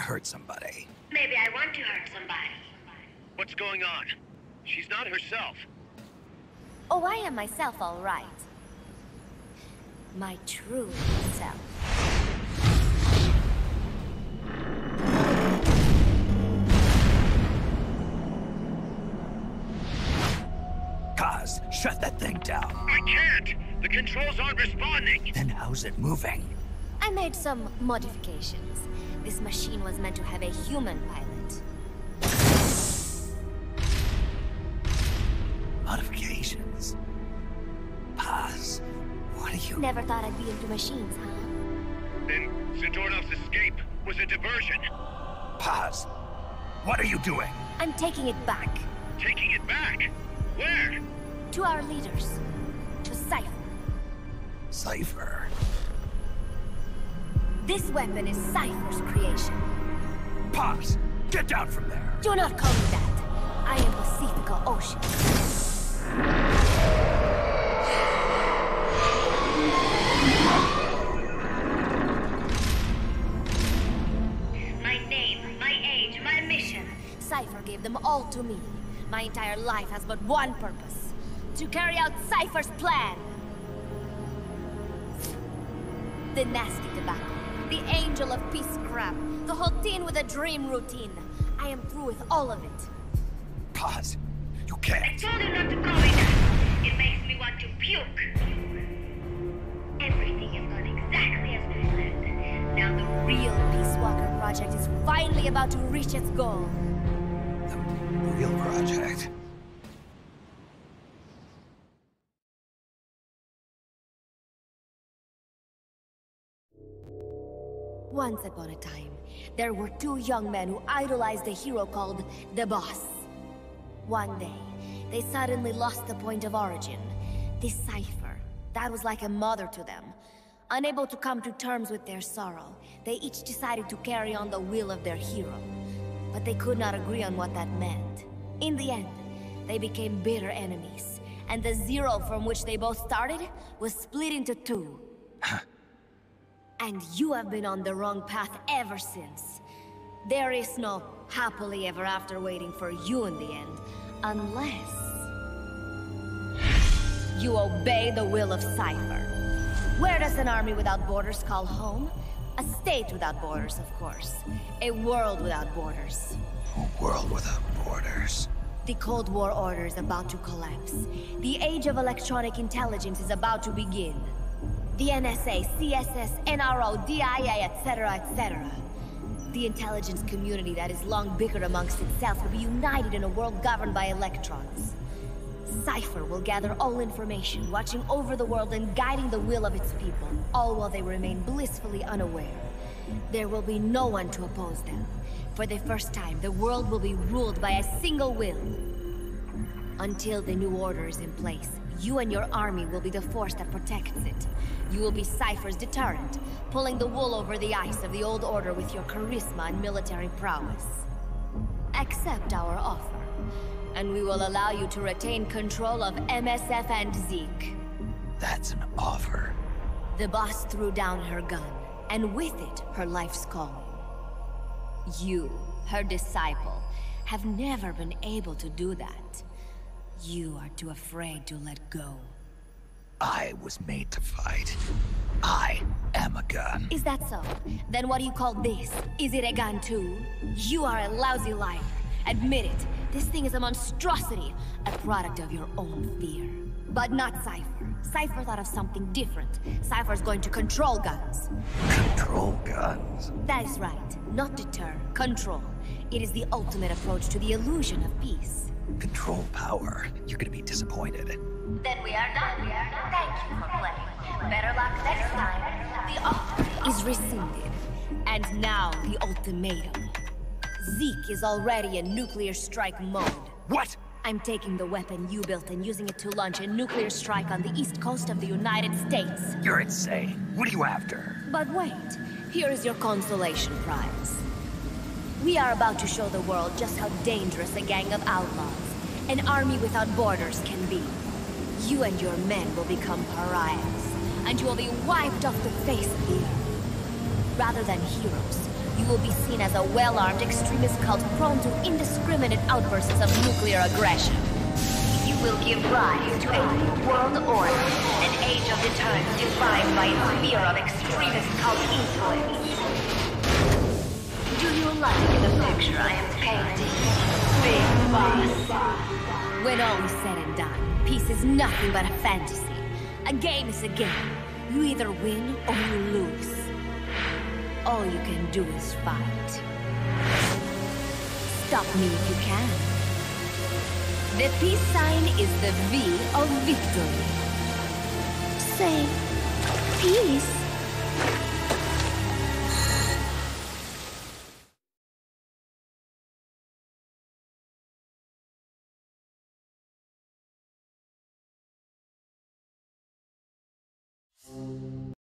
hurt somebody. Maybe I want to hurt somebody. What's going on? She's not herself. Oh, I am myself, all right. My true self. Kaz, shut that thing down. I can't! The controls aren't responding! Then how's it moving? I made some modifications. This machine was meant to have a human pilot. Modifications. Paz, what are you... Never thought I'd be into machines, huh? Then Zadornov's escape was a diversion. Paz, what are you doing? I'm taking it back. Taking it back? Where? To our leaders. To Cipher. Cipher. This weapon is Cipher's creation. Paz, get down from there. Do not call me that. I am Pacifica Ocean. My name, my age, my mission. Cipher gave them all to me. My entire life has but one purpose. To carry out Cipher's plan. The nasty debacle. The angel of peace crap. The whole teen with a dream routine. I am through with all of it. Paz. you can't. I told you not to call me that. It makes me want to puke. Everything has gone exactly as planned. Now the real Peace Walker project is finally about to reach its goal. The real project. Once upon a time, there were two young men who idolized a hero called the Boss. One day, they suddenly lost the point of origin. This cipher, that was like a mother to them. Unable to come to terms with their sorrow, they each decided to carry on the will of their hero. But they could not agree on what that meant. In the end, they became bitter enemies, and the zero from which they both started was split into two. And you have been on the wrong path ever since. There is no happily ever after waiting for you in the end, unless... You obey the will of Cipher. Where does an army without borders call home? A state without borders, of course. A world without borders. A world without borders. The Cold War order is about to collapse. The age of electronic intelligence is about to begin. The NSA, CSS, NRO, DIA, etc., etc. The intelligence community that is long bickered amongst itself will be united in a world governed by electrons. Cipher will gather all information, watching over the world and guiding the will of its people, all while they remain blissfully unaware. There will be no one to oppose them. For the first time, the world will be ruled by a single will. Until the new order is in place, you and your army will be the force that protects it. You will be Cipher's deterrent, pulling the wool over the eyes of the old order with your charisma and military prowess. Accept our offer, and we will allow you to retain control of MSF and Zeke. That's an offer. The boss threw down her gun, and with it, her life's calling. You, her disciple, have never been able to do that. You are too afraid to let go. I was made to fight. I am a gun. Is that so? Then what do you call this? Is it a gun too? You are a lousy liar. Admit it. This thing is a monstrosity, a product of your own fear. But not Cipher. Cipher thought of something different. Cipher's going to control guns. Control guns. That is right. Not deter, control. It is the ultimate approach to the illusion of peace. Control power. You're gonna be disappointed. Then we are done. We are done. Thank you for playing. Better luck next time. The offer is rescinded. And now the ultimatum. Zeke is already in nuclear strike mode. What? I'm taking the weapon you built and using it to launch a nuclear strike on the east coast of the United States. You're insane. What are you after? But wait, here is your consolation prize. We are about to show the world just how dangerous a gang of outlaws, an army without borders can be. You and your men will become pariahs, and you will be wiped off the face of the earth. Rather than heroes, you will be seen as a well-armed extremist cult prone to indiscriminate outbursts of nuclear aggression. You will give rise to a new world order, an age of deterrence defined by sphere of extremist cult influence. Do you like the picture I am painting? Big boss. When all is said and done, peace is nothing but a fantasy. A game is a game. You either win or you lose. All you can do is fight. Stop me if you can. The peace sign is the V of victory. Say, peace.